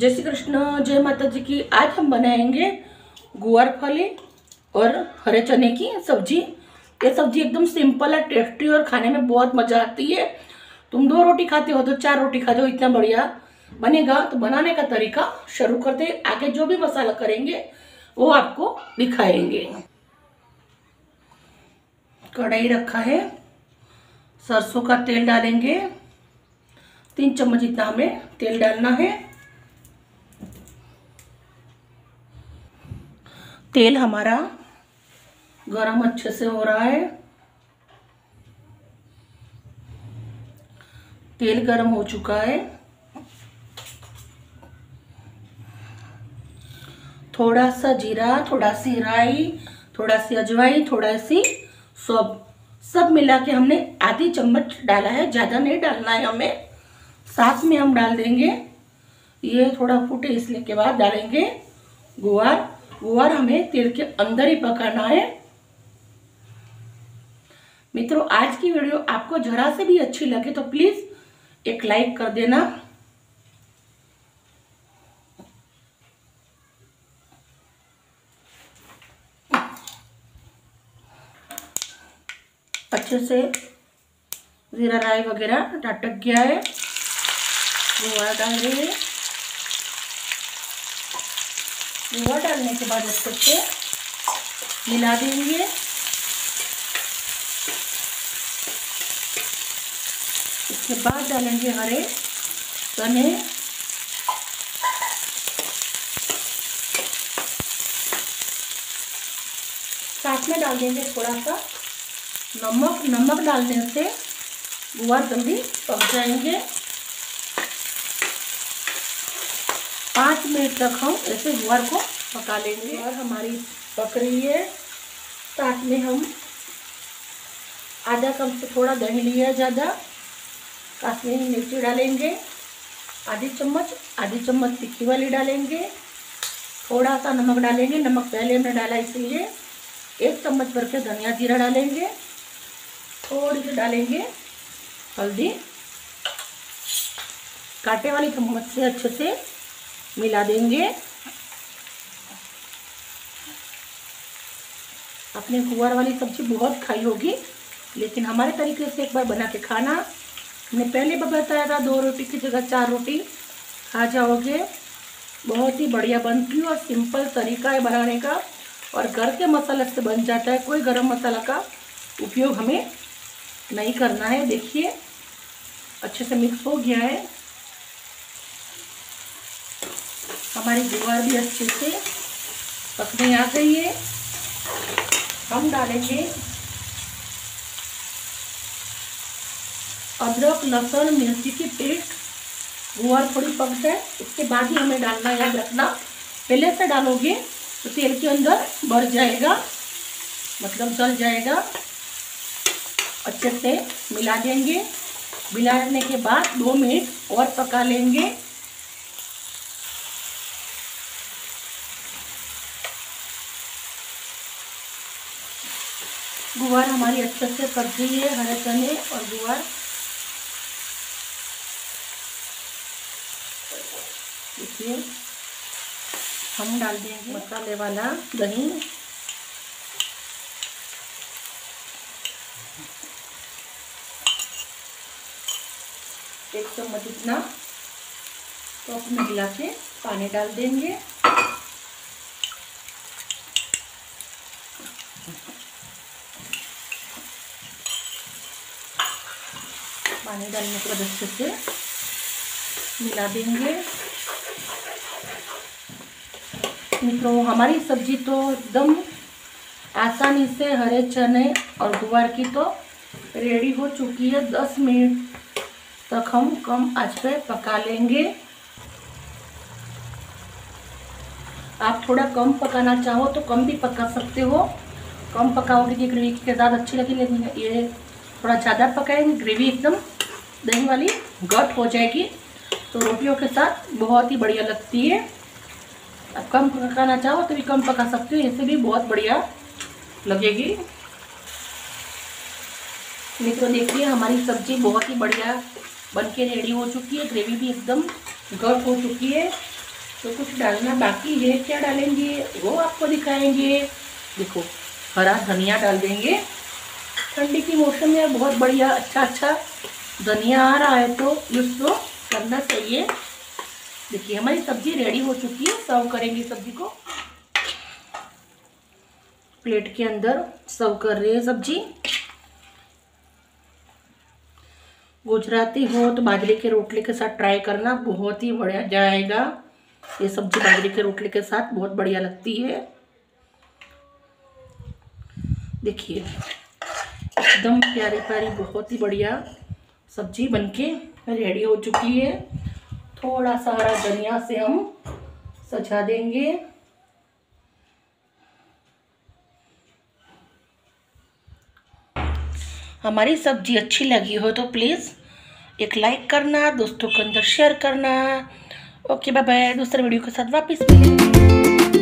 जय श्री कृष्ण, जय माता जी की। आज हम बनाएँगे गुआर फली और हरे चने की सब्ज़ी। ये सब्ज़ी एकदम सिंपल है टेस्टी और खाने में बहुत मज़ा आती है। तुम दो रोटी खाते हो तो चार रोटी खा दो इतना बढ़िया बनेगा। तो बनाने का तरीका शुरू करते आगे जो भी मसाला करेंगे, वो आपको दिखाएँगे। कढ़ाई रखा है। सरसों का तेल डालेंगे। तीन चम्मच इतना हमें तेल डालना है। तेल हमारा गरम अच्छे से हो रहा है। तेल गरम हो चुका है। थोड़ा सा जीरा, थोड़ा सी राई, थोड़ा सी अजवाई थोड़ा सी सब सब मिला के हमने आधी चम्मच डाला है। ज़्यादा नहीं डालना है हमें। साथ में हम डाल देंगे। ये थोड़ा फूटे इसलिए के बाद डालेंगे गुआर। गुआर हमें तेल के अंदर ही पकाना है। मित्रों, आज की वीडियो आपको जरा से भी अच्छी लगे तो प्लीज़ एक लाइक कर देना। अच्छे से ज़ीरा राई वगैरह टटक गया है। डाल रही है। गुआ डालने के बाद अच्छे से मिला देंगे। इसके बाद डालेंगे हरे चने। साथ में डाल देंगे थोड़ा सा नमक। नमक डालने से गुआ जल्दी पक जाएँगे। पाँच मिनट तक हम ऐसे गुआर को पका लेंगे। और हमारी पक रही है। साथ में हम आधा कप से थोड़ा दही लिया ज़्यादा। काश्मीरी मिर्ची डालेंगे। आधी चम्मच आधी चम्मच तिक्की वाली डालेंगे। थोड़ा सा नमक डालेंगे। नमक पहले हमने डाला, इसलिए एक चम्मच भर के धनिया जीरा डालेंगे। थोड़ी सी डालेंगे हल्दी। कांटे वाली चम्मच से अच्छे से मिला देंगे। अपने कुआर वाली सब्ज़ी बहुत खाई होगी, लेकिन हमारे तरीके से एक बार बना के खाना। मैंने पहले भी बताया था, दो रोटी की जगह चार रोटी खा जाओगे। बहुत ही बढ़िया बनती है और सिंपल तरीका है बनाने का, और घर के मसाले से बन जाता है। कोई गरम मसाला का उपयोग हमें नहीं करना है। देखिए, अच्छे से मिक्स हो गया है। हमारी दीवार भी अच्छे से पकने आ गई है। हम डालेंगे अदरक, लहसुन, मिर्ची की पेस्ट। गुआर थोड़ी पक जाए, उसके बाद ही हमें डालना याद रखना। पहले से डालोगे तो तेल के अंदर बढ़ जाएगा मतलब जल जाएगा। अच्छे से मिला देंगे। मिलाने के बाद दो मिनट और पका लेंगे। गुआर हमारी अच्छे से पक गई है, हरे चने और गुआर देखिए, हम डाल देंगे मसाले वाला दही। एक चम्मच इतना। तो अपने मिला के पानी डाल देंगे। पानी डालने के बाद अच्छे से मिला देंगे। मित्रों, हमारी सब्ज़ी तो एकदम आसानी से हरे, चने और गुआर की तो रेडी हो चुकी है। दस मिनट तक हम कम आँच पे पका लेंगे। आप थोड़ा कम पकाना चाहो तो कम भी पका सकते हो। कम पकाओगे कि ग्रेवी के साथ अच्छी लगी लेकिन ये थोड़ा ज़्यादा पकाएँगे, ग्रेवी एकदम दही वाली गट हो जाएगी। तो रोटियों के साथ बहुत ही बढ़िया लगती है। अब कम पकाना चाहो तो भी कम पका सकते हो इससे भी बहुत बढ़िया लगेगी। मित्रों, देखिए, हमारी सब्ज़ी बहुत ही बढ़िया बन के रेडी हो चुकी है। ग्रेवी भी एकदम गट हो चुकी है। तो कुछ डालना बाकी है। क्या डालेंगे, वो आपको दिखाएँगे। देखो, हरा धनिया डाल देंगे। ठंडी की मौसम में बहुत बढ़िया अच्छा अच्छा धनिया आ रहा है तो उसको करना चाहिए। देखिए, हमारी सब्ज़ी रेडी हो चुकी है। सर्व करेंगे सब्ज़ी को। प्लेट के अंदर सर्व कर रहे हैं सब्ज़ी। गुजराती हो तो बाजरे के रोटले के साथ ट्राई करना बहुत ही बढ़िया जाएगा। ये सब्ज़ी बाजरे के रोटले के साथ बहुत बढ़िया लगती है। देखिए, एकदम प्यारी प्यारी बहुत ही बढ़िया। सब्ज़ी बनके रेडी हो चुकी है। थोड़ा सा हरा धनिया से हम सजा देंगे। हमारी सब्ज़ी अच्छी लगी हो तो प्लीज़ एक लाइक करना, दोस्तों के अंदर शेयर करना। ओके बाय बाय दूसरे वीडियो के साथ वापस मिलेंगे।